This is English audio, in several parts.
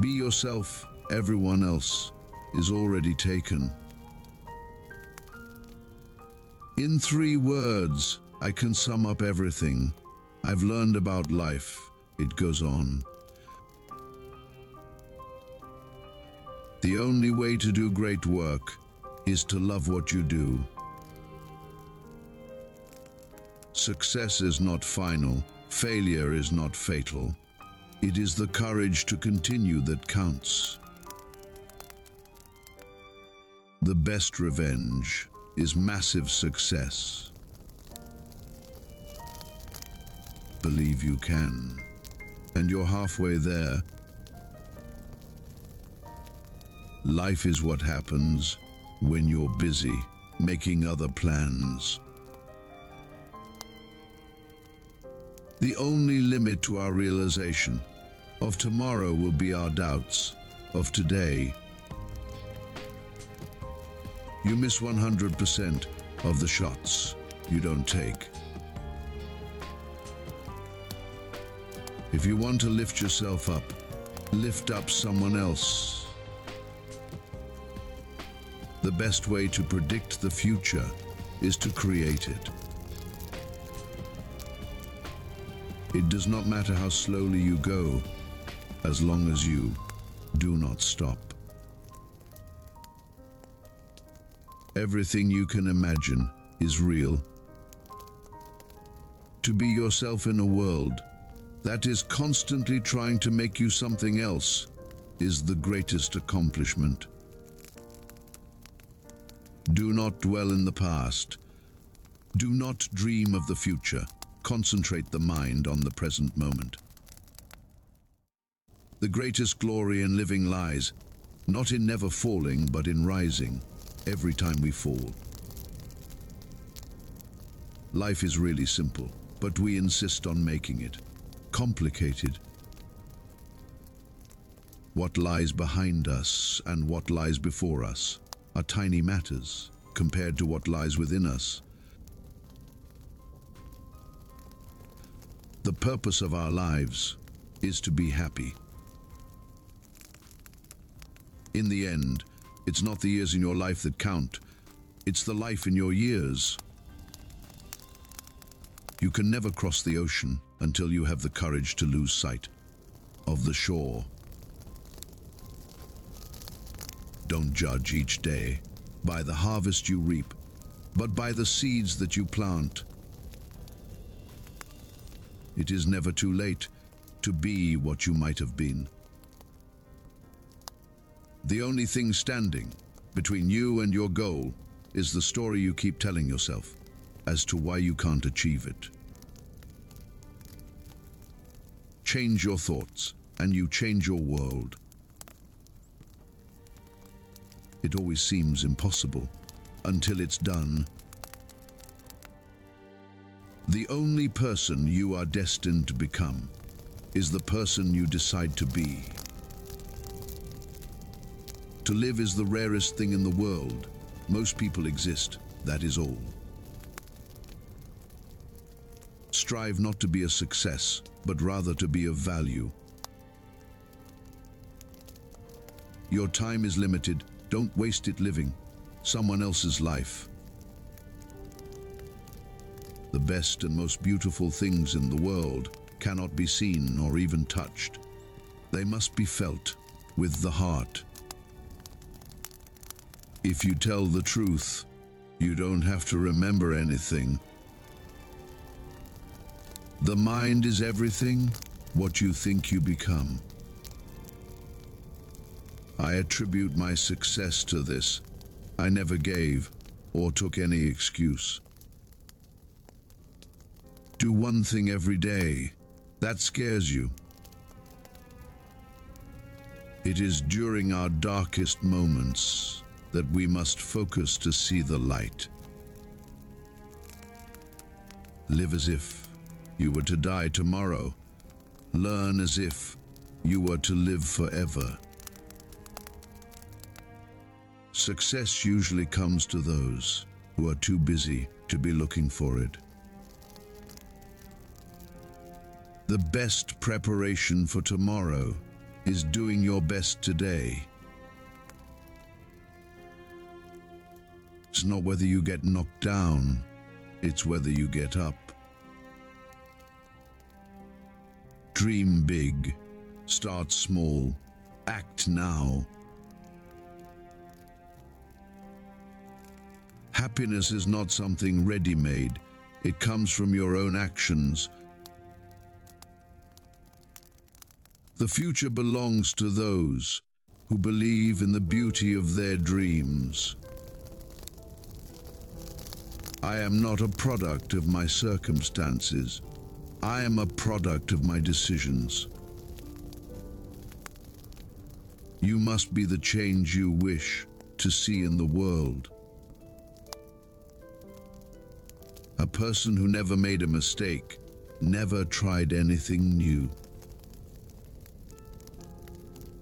Be yourself, everyone else is already taken. In three words, I can sum up everything I've learned about life. It goes on. The only way to do great work is to love what you do. Success is not final, failure is not fatal. It is the courage to continue that counts. The best revenge is massive success. Believe you can. And you're halfway there. Life is what happens when you're busy making other plans. The only limit to our realization of tomorrow will be our doubts of today. You miss 100% of the shots you don't take. If you want to lift yourself up, lift up someone else. The best way to predict the future is to create it. It does not matter how slowly you go, as long as you do not stop. Everything you can imagine is real. To be yourself in a world that is constantly trying to make you something else is the greatest accomplishment. Do not dwell in the past. Do not dream of the future. Concentrate the mind on the present moment. The greatest glory in living lies not in never falling, but in rising every time we fall. Life is really simple, but we insist on making it complicated. What lies behind us and what lies before us are tiny matters compared to what lies within us. The purpose of our lives is to be happy. In the end, it's not the years in your life that count, it's the life in your years. You can never cross the ocean until you have the courage to lose sight of the shore. Don't judge each day by the harvest you reap, but by the seeds that you plant. It is never too late to be what you might have been. The only thing standing between you and your goal is the story you keep telling yourself as to why you can't achieve it. Change your thoughts and you change your world. It always seems impossible until it's done. The only person you are destined to become is the person you decide to be. To live is the rarest thing in the world. Most people exist, that is all. Strive not to be a success, but rather to be of value. Your time is limited, don't waste it living someone else's life. The best and most beautiful things in the world cannot be seen or even touched. They must be felt with the heart. If you tell the truth, you don't have to remember anything. The mind is everything what you think you become. I attribute my success to this. I never gave or took any excuse. Do one thing every day. That scares you. It is during our darkest moments that we must focus to see the light. Live as if you were to die tomorrow. Learn as if you were to live forever. Success usually comes to those who are too busy to be looking for it. The best preparation for tomorrow is doing your best today. It's not whether you get knocked down, it's whether you get up. Dream big, start small, act now. Happiness is not something ready-made. It comes from your own actions. The future belongs to those who believe in the beauty of their dreams. I am not a product of my circumstances. I am a product of my decisions. You must be the change you wish to see in the world. A person who never made a mistake, never tried anything new.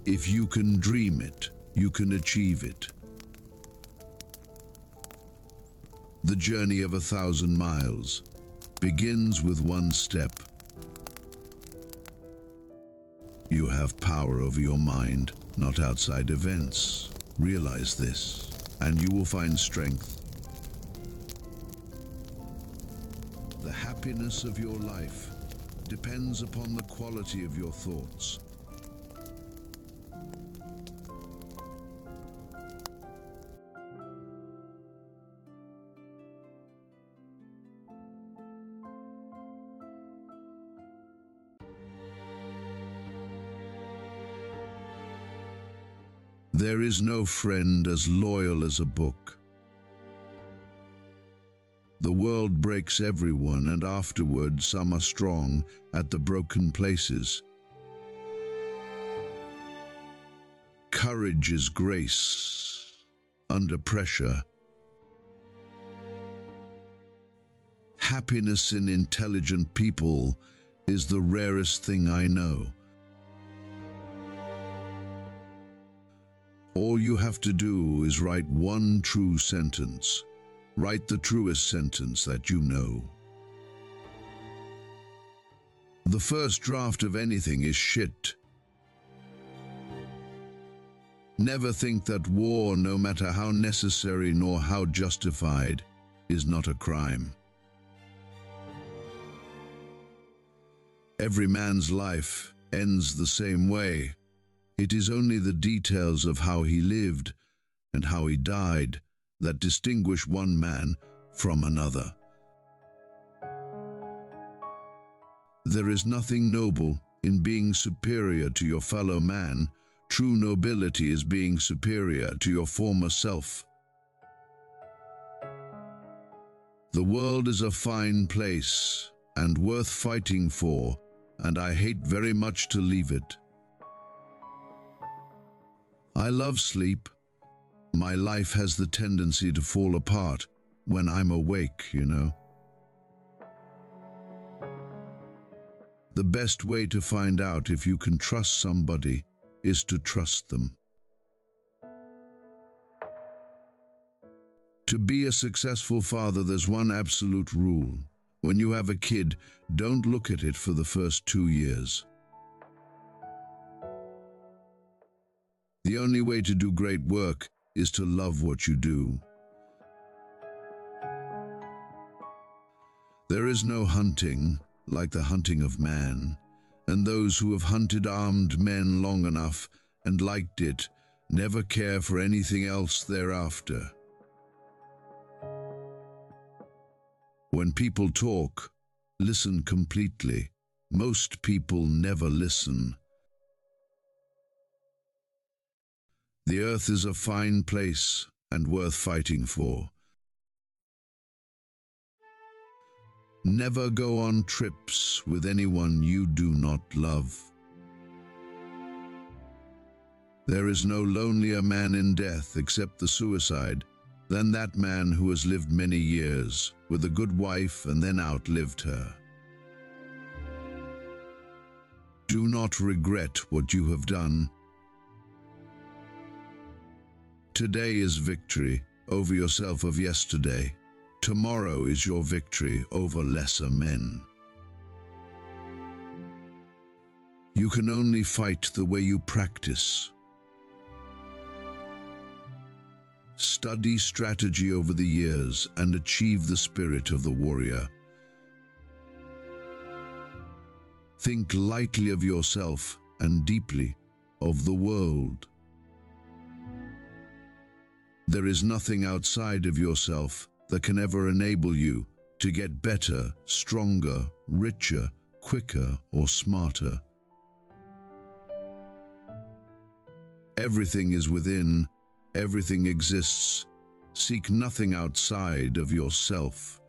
If you can dream it, you can achieve it. The journey of a thousand miles begins with one step. You have power over your mind, not outside events. Realize this, and you will find strength The happiness of your life depends upon the quality of your thoughts. There is no friend as loyal as a book. The world breaks everyone, and afterward some are strong at the broken places. Courage is grace under pressure. Happiness in intelligent people is the rarest thing I know. All you have to do is write one true sentence. Write the truest sentence that you know. The first draft of anything is shit. Never think that war, no matter how necessary nor how justified, is not a crime. Every man's life ends the same way. It is only the details of how he lived and how he died that distinguish one man from another. There is nothing noble in being superior to your fellow man. True nobility is being superior to your former self. The world is a fine place and worth fighting for, and I hate very much to leave it. I love sleep, my life has the tendency to fall apart when I'm awake, you know. The best way to find out if you can trust somebody is to trust them. To be a successful father, there's one absolute rule. When you have a kid, don't look at it for the first two years. The only way to do great work is to love what you do. There is no hunting like the hunting of man, and those who have hunted armed men long enough and liked it never care for anything else thereafter. When people talk, listen completely. Most people never listen. The earth is a fine place and worth fighting for. Never go on trips with anyone you do not love. There is no lonelier man in death except the suicide than that man who has lived many years with a good wife and then outlived her. Do not regret what you have done Today is victory over yourself of yesterday. Tomorrow is your victory over lesser men. You can only fight the way you practice. Study strategy over the years and achieve the spirit of the warrior. Think lightly of yourself and deeply of the world. There is nothing outside of yourself that can ever enable you to get better, stronger, richer, quicker, or smarter. Everything is within, everything exists. Seek nothing outside of yourself.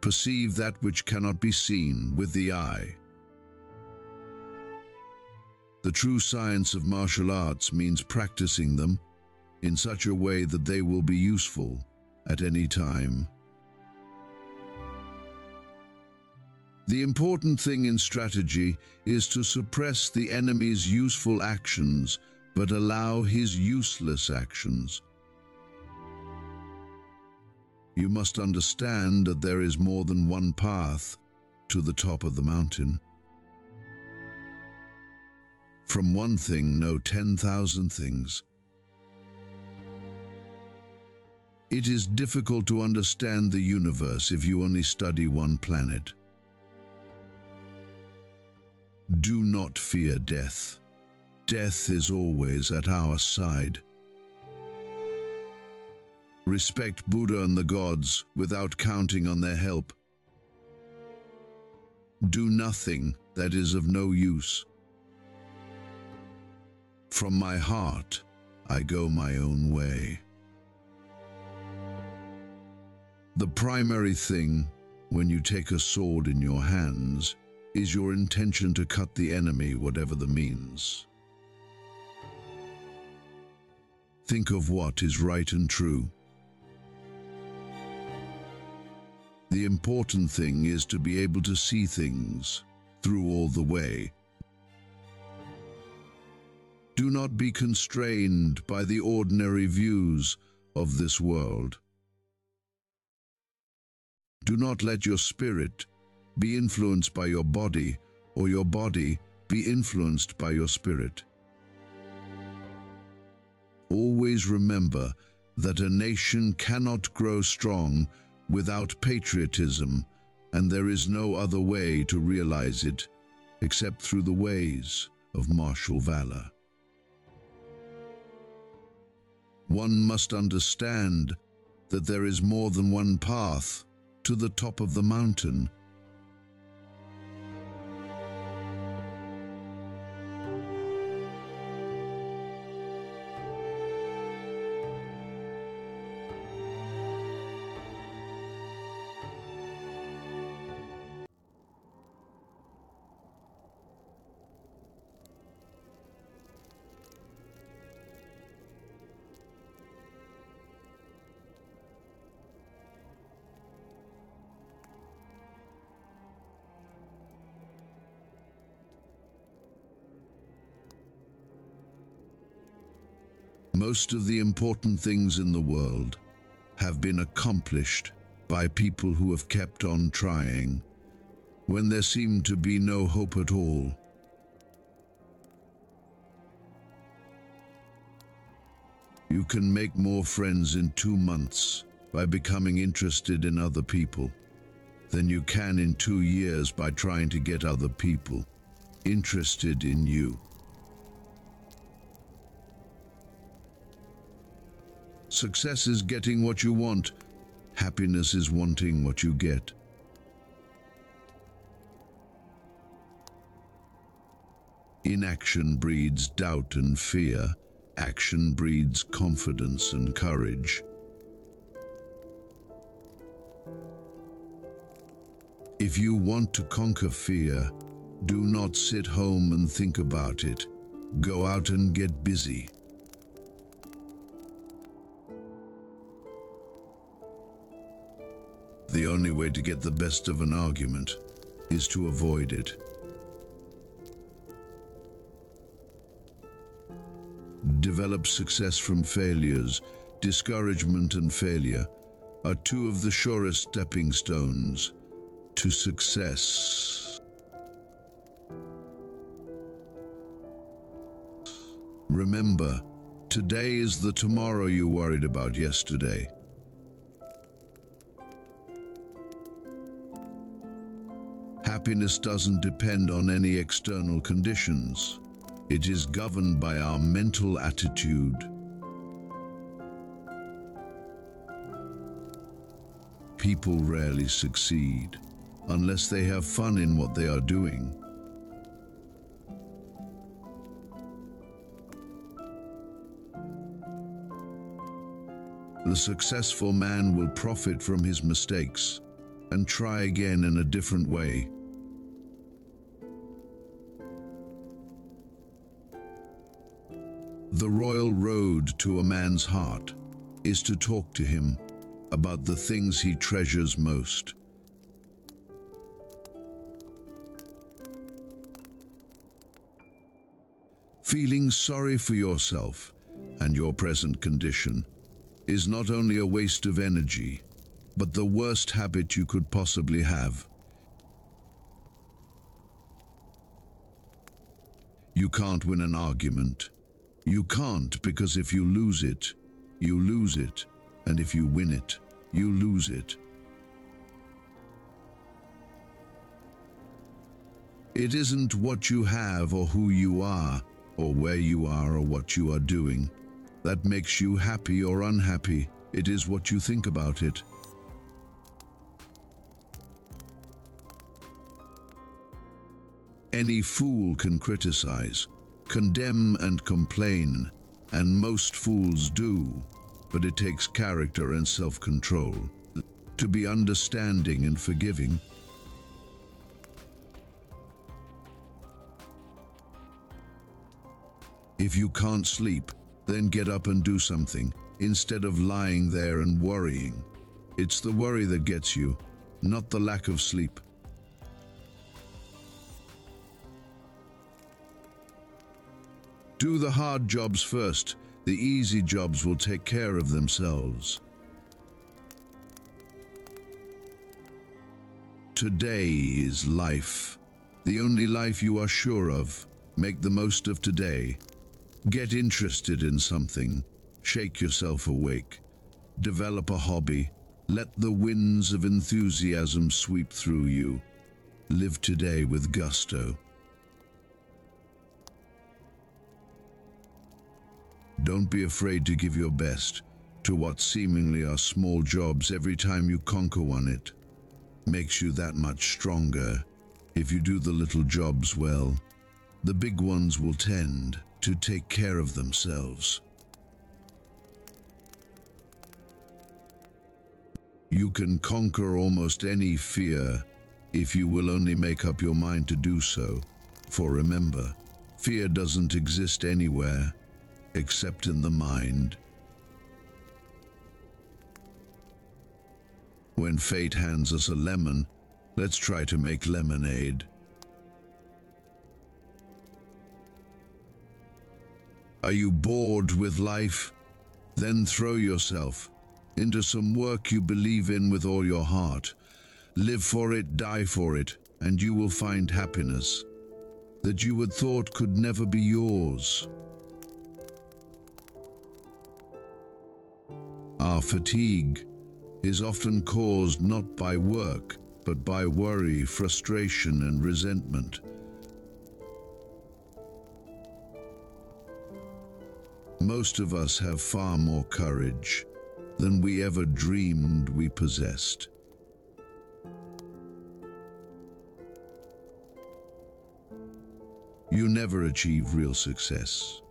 Perceive that which cannot be seen with the eye. The true science of martial arts means practicing them in such a way that they will be useful at any time. The important thing in strategy is to suppress the enemy's useful actions but allow his useless actions. You must understand that there is more than one path to the top of the mountain. From one thing know 10,000 things. It is difficult to understand the universe if you only study one planet. Do not fear death. Death is always at our side. Respect Buddha and the gods without counting on their help. Do nothing that is of no use. From my heart, I go my own way. The primary thing when you take a sword in your hands is your intention to cut the enemy, whatever the means. Think of what is right and true. The important thing is to be able to see things through all the way. Do not be constrained by the ordinary views of this world. Do not let your spirit be influenced by your body, or your body be influenced by your spirit. Always remember that a nation cannot grow strong without patriotism, and there is no other way to realize it except through the ways of martial valor. One must understand that there is more than one path to the top of the mountain Most of the important things in the world have been accomplished by people who have kept on trying when there seemed to be no hope at all. You can make more friends in two months by becoming interested in other people than you can in two years by trying to get other people interested in you. Success is getting what you want. Happiness is wanting what you get. Inaction breeds doubt and fear. Action breeds confidence and courage. If you want to conquer fear, do not sit home and think about it. Go out and get busy. The only way to get the best of an argument is to avoid it. Develop success from failures. Discouragement and failure are two of the surest stepping stones to success. Remember, today is the tomorrow you worried about yesterday. Happiness doesn't depend on any external conditions. It is governed by our mental attitude. People rarely succeed unless they have fun in what they are doing. The successful man will profit from his mistakes and try again in a different way. The royal road to a man's heart is to talk to him about the things he treasures most. Feeling sorry for yourself and your present condition is not only a waste of energy, but the worst habit you could possibly have. You can't win an argument. You can't because if you lose it, you lose it, and if you win it, you lose it. It isn't what you have or who you are, or where you are or what you are doing. That makes you happy or unhappy. It is what you think about it. Any fool can criticize, condemn and complain, and most fools do, but it takes character and self-control to be understanding and forgiving. If you can't sleep, then get up and do something, instead of lying there and worrying. It's the worry that gets you, not the lack of sleep. Do the hard jobs first. The easy jobs will take care of themselves. Today is life. The only life you are sure of. Make the most of today. Get interested in something. Shake yourself awake. Develop a hobby. Let the winds of enthusiasm sweep through you. Live today with gusto. Don't be afraid to give your best to what seemingly are small jobs every time you conquer one it. Makes you that much stronger. If you do the little jobs well, the big ones will tend to take care of themselves. You can conquer almost any fear if you will only make up your mind to do so. For remember, fear doesn't exist anywhere except in the mind. When fate hands us a lemon, let's try to make lemonade. Are you bored with life? Then throw yourself into some work you believe in with all your heart. Live for it, die for it, and you will find happiness that you had thought could never be yours. Our fatigue is often caused not by work, but by worry, frustration, and resentment. Most of us have far more courage than we ever dreamed we possessed. You never achieve real success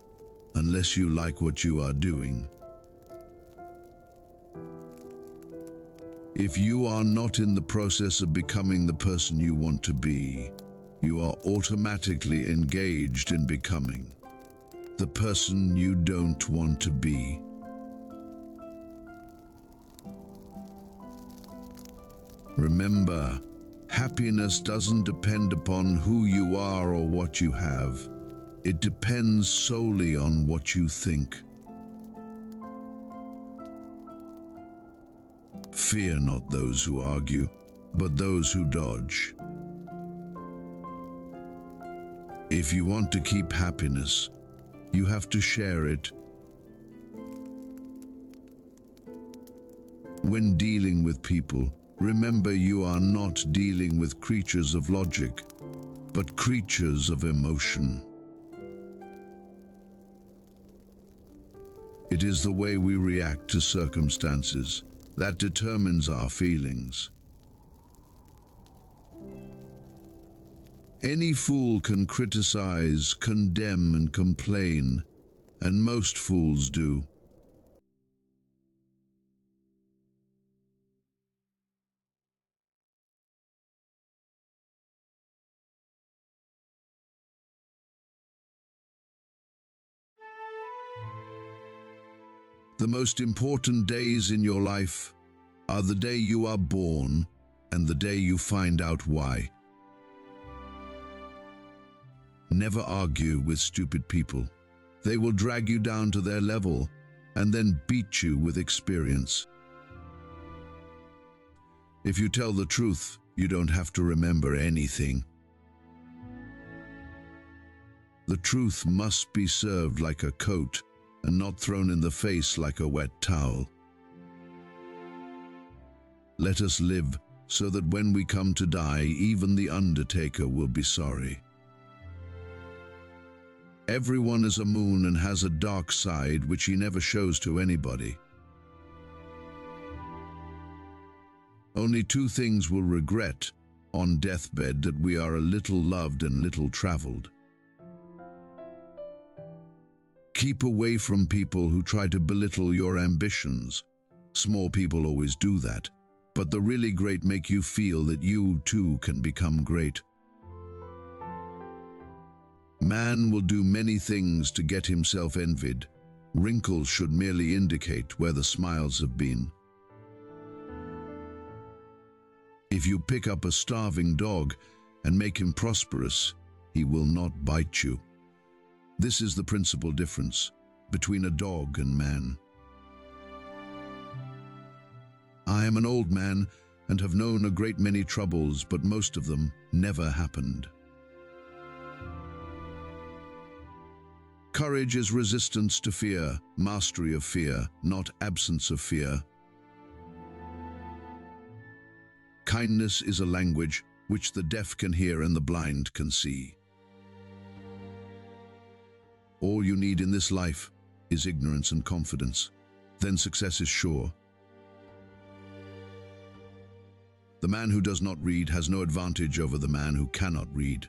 unless you like what you are doing. If you are not in the process of becoming the person you want to be, you are automatically engaged in becoming the person you don't want to be. Remember, happiness doesn't depend upon who you are or what you have. It depends solely on what you think. Fear not those who argue, but those who dodge. If you want to keep happiness, You have to share it. When dealing with people, remember you are not dealing with creatures of logic, but creatures of emotion. It is the way we react to circumstances that determines our feelings. Any fool can criticize, condemn, and complain, and most fools do. The most important days in your life are the day you are born and the day you find out why. Never argue with stupid people. They will drag you down to their level and then beat you with experience. If you tell the truth, you don't have to remember anything. The truth must be served like a coat and not thrown in the face like a wet towel. Let us live so that when we come to die, even the undertaker will be sorry. Everyone is a moon and has a dark side which he never shows to anybody. Only two things will regret on deathbed that we are a little loved and little traveled. Keep away from people who try to belittle your ambitions. Small people always do that, but the really great make you feel that you too can become great. Man will do many things to get himself envied. Wrinkles should merely indicate where the smiles have been. If you pick up a starving dog and make him prosperous, he will not bite you. This is the principal difference between a dog and man. I am an old man and have known a great many troubles, but most of them never happened. Courage is resistance to fear, mastery of fear, not absence of fear. Kindness is a language which the deaf can hear and the blind can see. All you need in this life is ignorance and confidence. Then success is sure. The man who does not read has no advantage over the man who cannot read.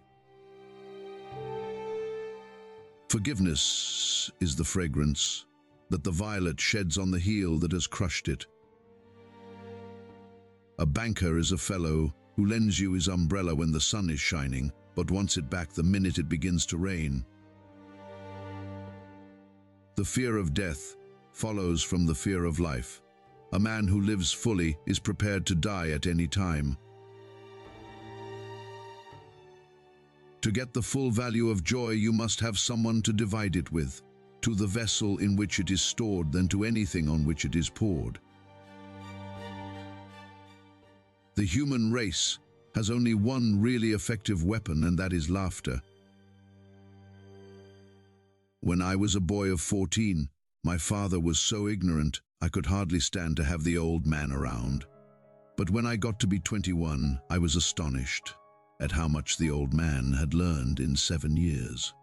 Forgiveness is the fragrance that the violet sheds on the heel that has crushed it. A banker is a fellow who lends you his umbrella when the sun is shining, but wants it back the minute it begins to rain. The fear of death follows from the fear of life. A man who lives fully is prepared to die at any time. To get the full value of joy, you must have someone to divide it with, to the vessel in which it is stored than to anything on which it is poured. The human race has only one really effective weapon, and that is laughter. When I was a boy of 14, my father was so ignorant I could hardly stand to have the old man around. But when I got to be 21, I was astonished at how much the old man had learned in seven years.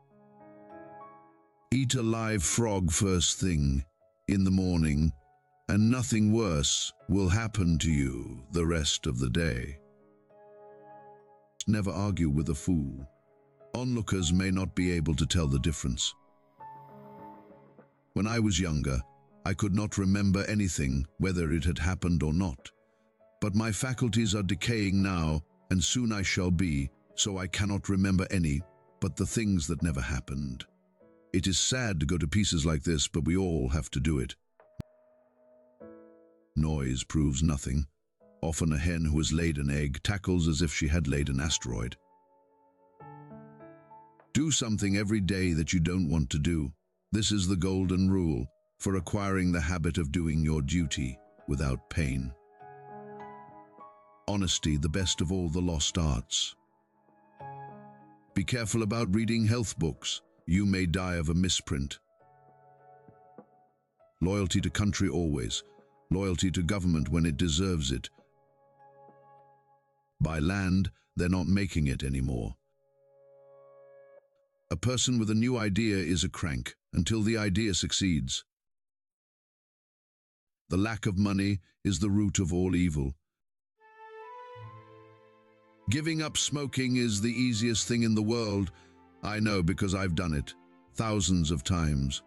Eat a live frog first thing in the morning, and nothing worse will happen to you the rest of the day. Never argue with a fool. Onlookers may not be able to tell the difference. When I was younger, I could not remember anything, whether it had happened or not. But my faculties are decaying now, and soon I shall be, so I cannot remember any, but the things that never happened. It is sad to go to pieces like this, but we all have to do it. Noise proves nothing. Often a hen who has laid an egg tackles as if she had laid an asteroid. Do something every day that you don't want to do. This is the golden rule for acquiring the habit of doing your duty without pain. Honesty, the best of all the lost arts. Be careful about reading health books. you may die of a misprint. Loyalty to country always. Loyalty to government when it deserves it. Buy land, they're not making it anymore. A person with a new idea is a crank until the idea succeeds. The lack of money is the root of all evil. Giving up smoking is the easiest thing in the world. I know because I've done it thousands of times.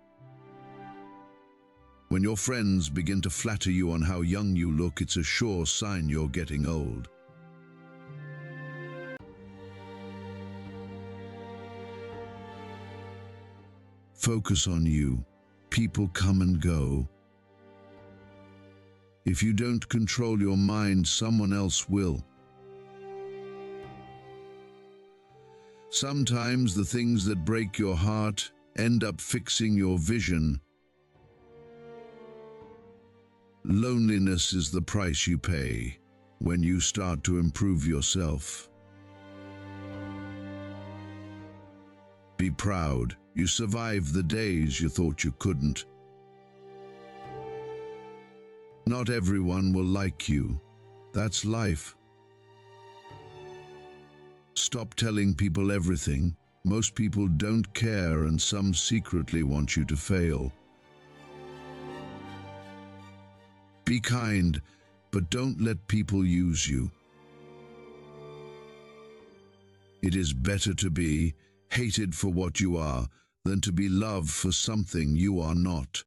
When your friends begin to flatter you on how young you look, it's a sure sign you're getting old. Focus on you. People come and go. If you don't control your mind, someone else will. Sometimes the things that break your heart end up fixing your vision. Loneliness is the price you pay when you start to improve yourself. Be proud. You survived the days you thought you couldn't. Not everyone will like you. That's life. Stop telling people everything. Most people don't care and some secretly want you to fail. Be kind, but don't let people use you. It is better to be hated for what you are than to be loved for something you are not.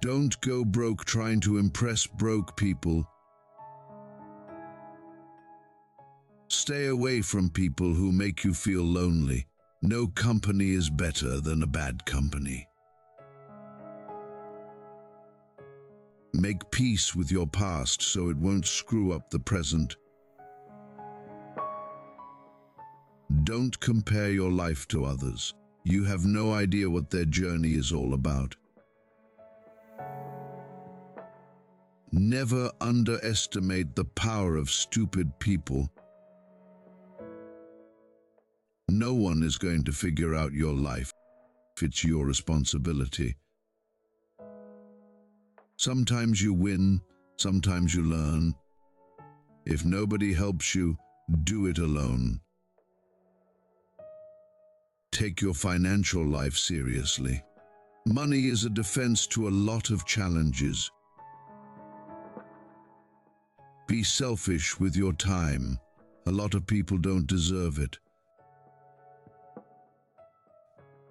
Don't go broke trying to impress broke people. Stay away from people who make you feel lonely. No company is better than a bad company. Make peace with your past so it won't screw up the present. Don't compare your life to others. You have no idea what their journey is all about. Never underestimate the power of stupid people. No one is going to figure out your life. It's your responsibility. Sometimes you win, sometimes you learn. If nobody helps you, do it alone. Take your financial life seriously. Money is a defense to a lot of challenges. Be selfish with your time. A lot of people don't deserve it.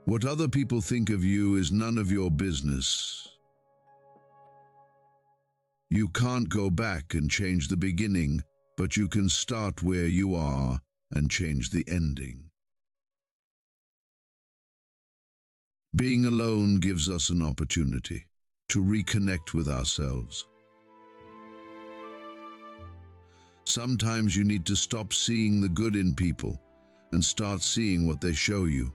What other people think of you is none of your business. You can't go back and change the beginning, but you can start where you are and change the ending. Being alone gives us an opportunity to reconnect with ourselves. Sometimes you need to stop seeing the good in people and start seeing what they show you.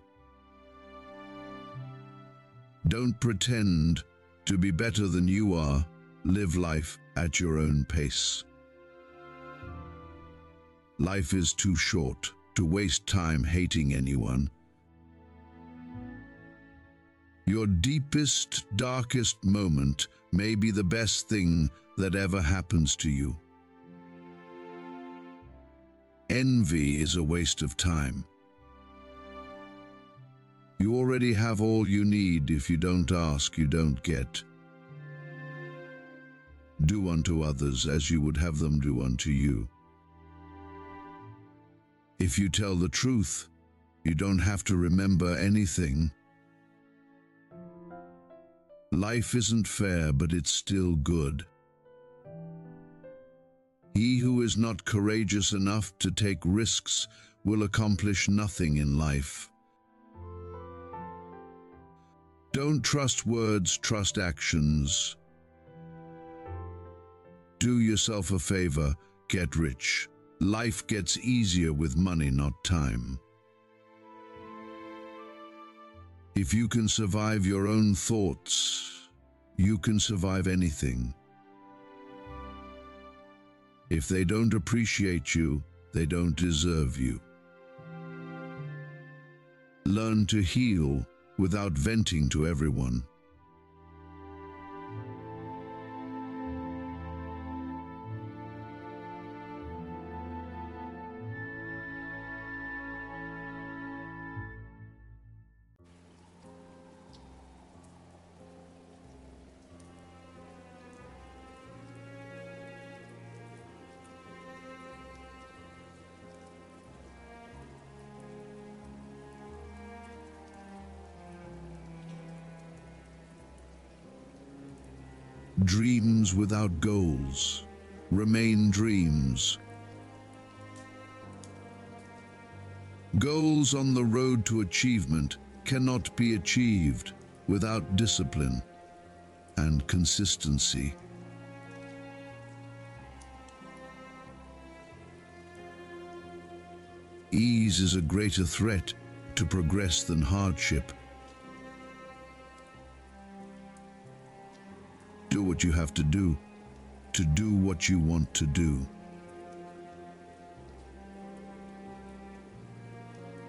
Don't pretend to be better than you are. Live life at your own pace. Life is too short to waste time hating anyone your deepest, darkest moment may be the best thing that ever happens to you. Envy is a waste of time. You already have all you need. If you don't ask, you don't get. Do unto others as you would have them do unto you. If you tell the truth, you don't have to remember anything. Life isn't fair, but it's still good. He who is not courageous enough to take risks will accomplish nothing in life. Don't trust words, trust actions. Do yourself a favor, get rich. Life gets easier with money, not time. If you can survive your own thoughts, you can survive anything. If they don't appreciate you, they don't deserve you. Learn to heal without venting to everyone. Dreams without goals remain dreams. Goals on the road to achievement cannot be achieved without discipline and consistency. Ease is a greater threat to progress than hardship. Do what you have to do to do what you want to do.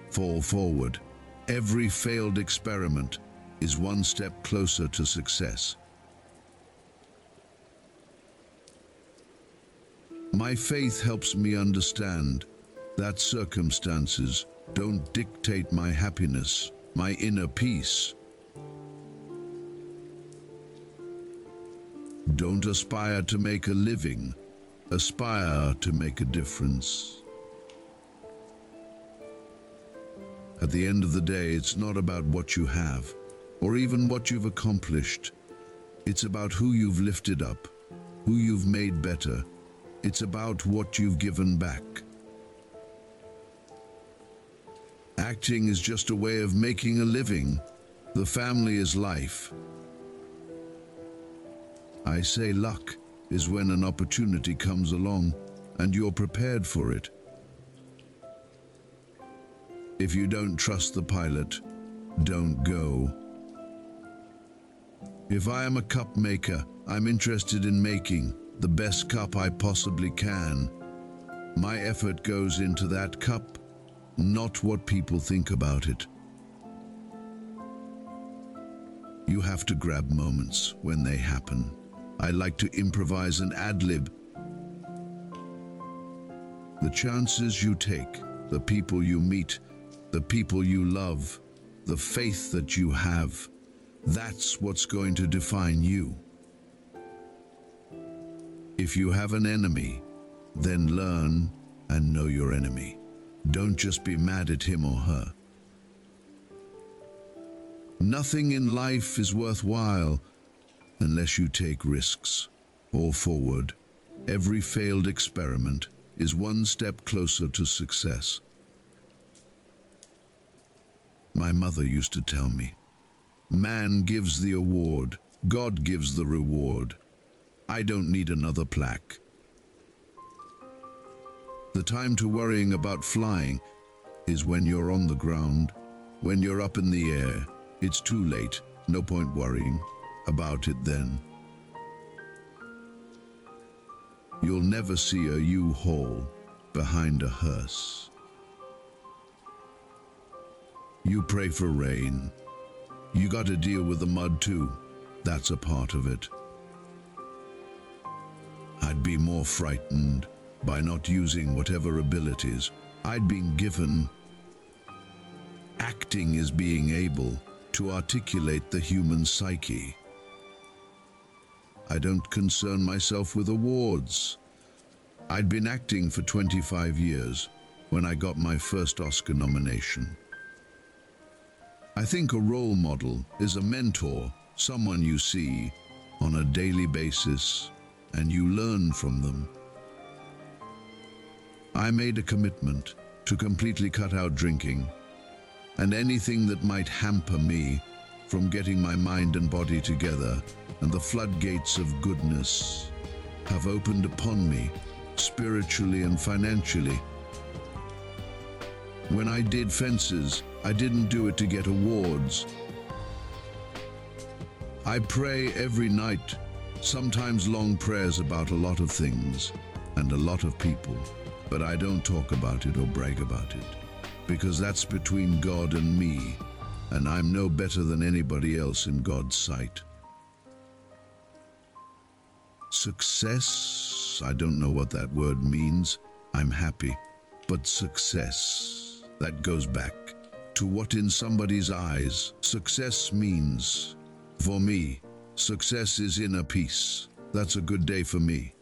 Fall forward. Every failed experiment is one step closer to success. My faith helps me understand that circumstances don't dictate my happiness, my inner peace. Don't aspire to make a living, aspire to make a difference. At the end of the day, it's not about what you have, or even what you've accomplished. It's about who you've lifted up, who you've made better. It's about what you've given back. Acting is just a way of making a living. The family is life. I say luck is when an opportunity comes along and you're prepared for it. If you don't trust the pilot, don't go. If I am a cup maker, I'm interested in making the best cup I possibly can. My effort goes into that cup, not what people think about it. You have to grab moments when they happen. I like to improvise and ad-lib. The chances you take, the people you meet, the people you love, the faith that you have, that's what's going to define you. If you have an enemy, then learn and know your enemy. Don't just be mad at him or her. Nothing in life is worthwhile unless you take risks. or forward, every failed experiment is one step closer to success. My mother used to tell me, man gives the award, God gives the reward. I don't need another plaque. The time to worrying about flying is when you're on the ground, when you're up in the air. It's too late, no point worrying about it then. You'll never see a U-Haul behind a hearse. You pray for rain. You got to deal with the mud too. That's a part of it. I'd be more frightened by not using whatever abilities I'd been given. Acting is being able to articulate the human psyche. I don't concern myself with awards. I'd been acting for 25 years when I got my first Oscar nomination. I think a role model is a mentor, someone you see on a daily basis and you learn from them. I made a commitment to completely cut out drinking and anything that might hamper me from getting my mind and body together, and the floodgates of goodness have opened upon me, spiritually and financially. When I did fences, I didn't do it to get awards. I pray every night, sometimes long prayers about a lot of things and a lot of people, but I don't talk about it or brag about it. because that's between God and me, and I'm no better than anybody else in God's sight. Success, I don't know what that word means. I'm happy. But success, that goes back to what in somebody's eyes success means. For me, success is inner peace. That's a good day for me.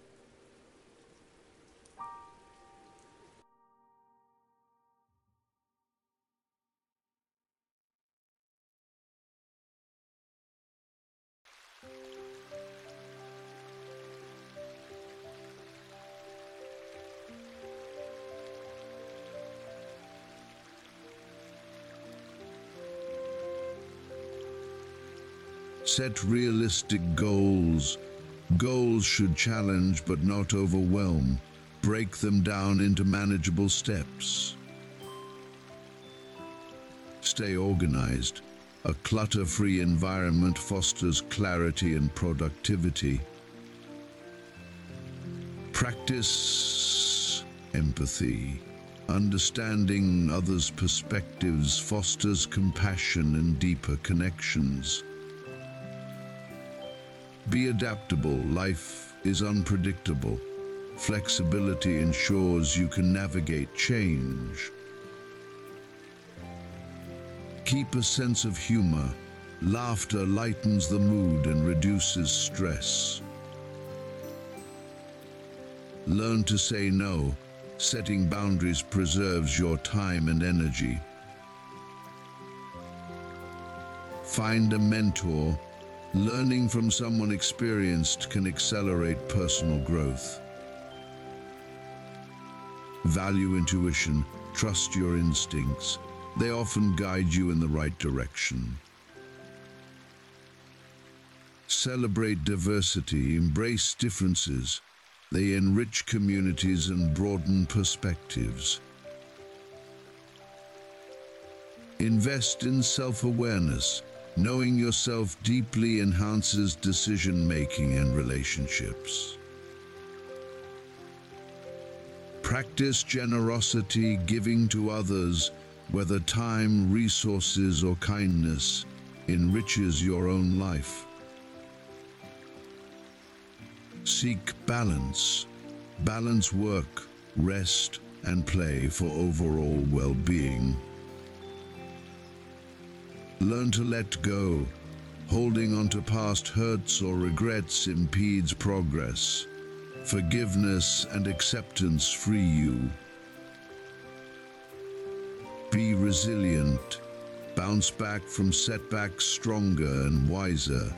Set realistic goals. Goals should challenge but not overwhelm. Break them down into manageable steps. Stay organized. A clutter-free environment fosters clarity and productivity. Practice empathy. Understanding others' perspectives fosters compassion and deeper connections. Be adaptable. Life is unpredictable. Flexibility ensures you can navigate change. Keep a sense of humor. Laughter lightens the mood and reduces stress. Learn to say no. Setting boundaries preserves your time and energy. Find a mentor. Learning from someone experienced can accelerate personal growth. Value intuition. Trust your instincts. They often guide you in the right direction. Celebrate diversity. Embrace differences. They enrich communities and broaden perspectives. Invest in self-awareness. Knowing yourself deeply enhances decision-making and relationships. Practice generosity, giving to others, whether time, resources, or kindness, enriches your own life. Seek balance. Balance work, rest, and play for overall well-being. Learn to let go. Holding on to past hurts or regrets impedes progress. Forgiveness and acceptance free you. Be resilient. Bounce back from setbacks stronger and wiser.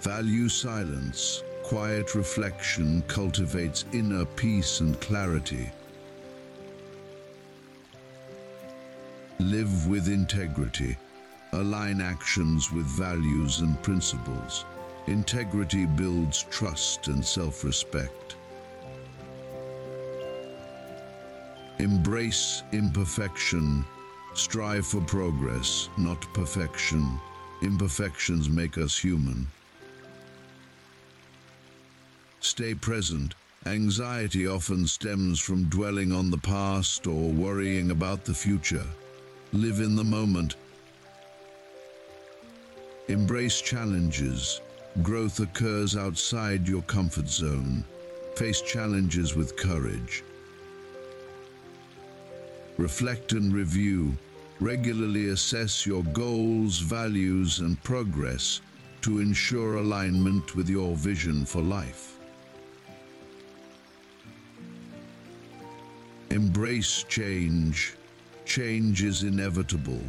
Value silence. Quiet reflection cultivates inner peace and clarity. Live with integrity. Align actions with values and principles. Integrity builds trust and self-respect. Embrace imperfection. Strive for progress, not perfection. Imperfections make us human. Stay present. Anxiety often stems from dwelling on the past or worrying about the future. Live in the moment. Embrace challenges. Growth occurs outside your comfort zone. Face challenges with courage. Reflect and review. Regularly assess your goals, values, and progress to ensure alignment with your vision for life. Embrace change. Change is inevitable.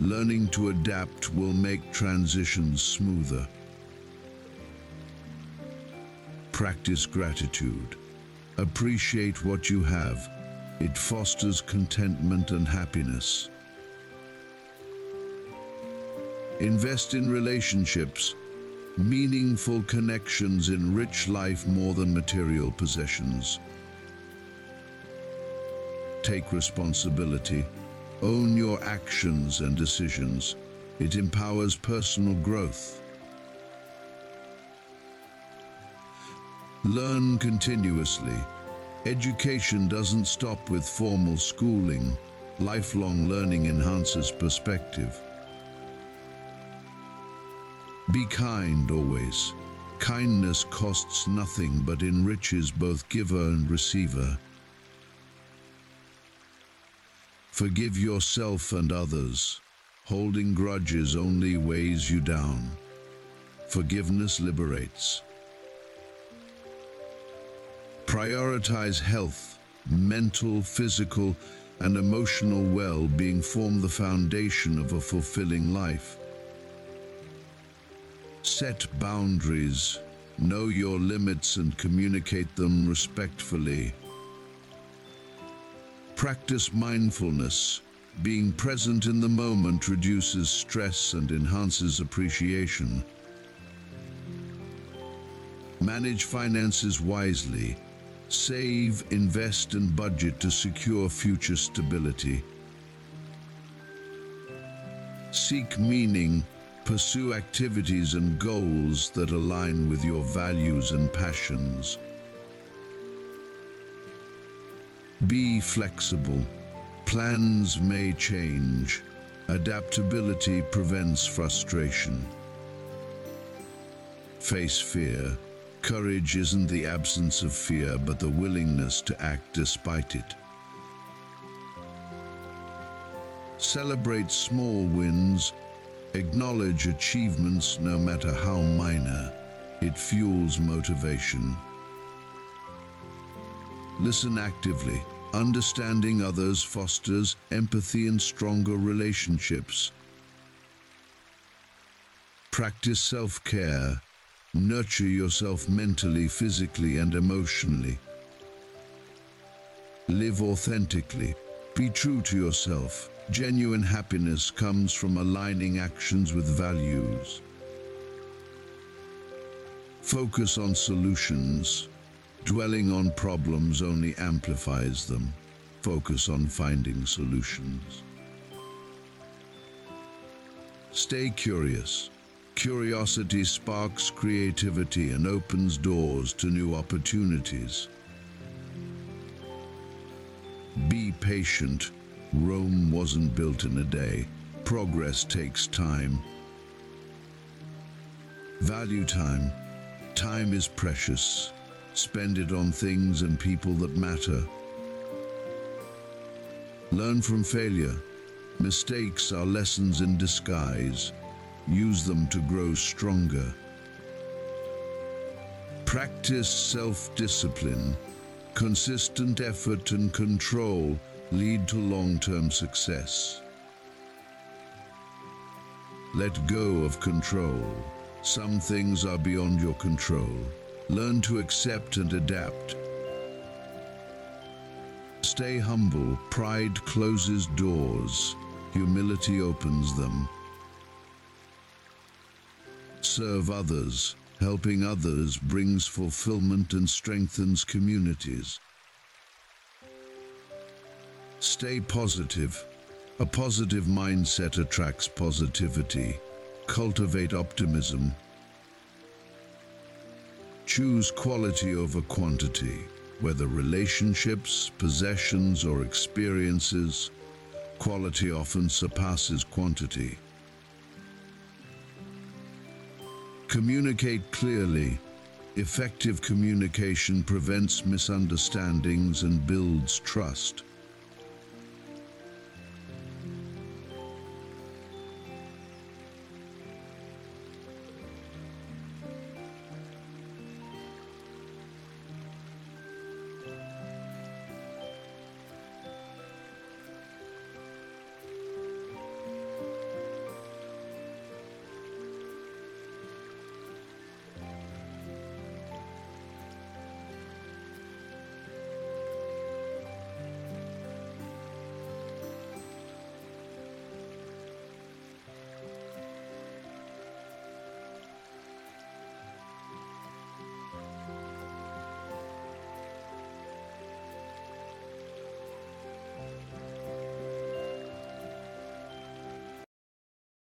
Learning to adapt will make transitions smoother. Practice gratitude. Appreciate what you have. It fosters contentment and happiness. Invest in relationships. Meaningful connections enrich life more than material possessions. Take responsibility. Own your actions and decisions. It empowers personal growth. Learn continuously. Education doesn't stop with formal schooling. Lifelong learning enhances perspective. Be kind always. Kindness costs nothing but enriches both giver and receiver. Forgive yourself and others. Holding grudges only weighs you down. Forgiveness liberates. Prioritize health, mental, physical, and emotional well-being form the foundation of a fulfilling life. Set boundaries, know your limits and communicate them respectfully. Practice mindfulness. Being present in the moment reduces stress and enhances appreciation. Manage finances wisely. Save, invest and budget to secure future stability. Seek meaning, pursue activities and goals that align with your values and passions. Be flexible. Plans may change. Adaptability prevents frustration. Face fear. Courage isn't the absence of fear, but the willingness to act despite it. Celebrate small wins. Acknowledge achievements no matter how minor. It fuels motivation. Listen actively. Understanding others fosters empathy and stronger relationships. Practice self-care. Nurture yourself mentally, physically and emotionally. Live authentically. Be true to yourself. Genuine happiness comes from aligning actions with values. Focus on solutions. Dwelling on problems only amplifies them. Focus on finding solutions. Stay curious. Curiosity sparks creativity and opens doors to new opportunities. Be patient. Rome wasn't built in a day. Progress takes time. Value time. Time is precious. Spend it on things and people that matter. Learn from failure. Mistakes are lessons in disguise. Use them to grow stronger. Practice self-discipline. Consistent effort and control lead to long-term success. Let go of control. Some things are beyond your control. Learn to accept and adapt. Stay humble. Pride closes doors. Humility opens them. Serve others. Helping others brings fulfillment and strengthens communities. Stay positive. A positive mindset attracts positivity. Cultivate optimism. Choose quality over quantity, whether relationships, possessions, or experiences. Quality often surpasses quantity. Communicate clearly. Effective communication prevents misunderstandings and builds trust.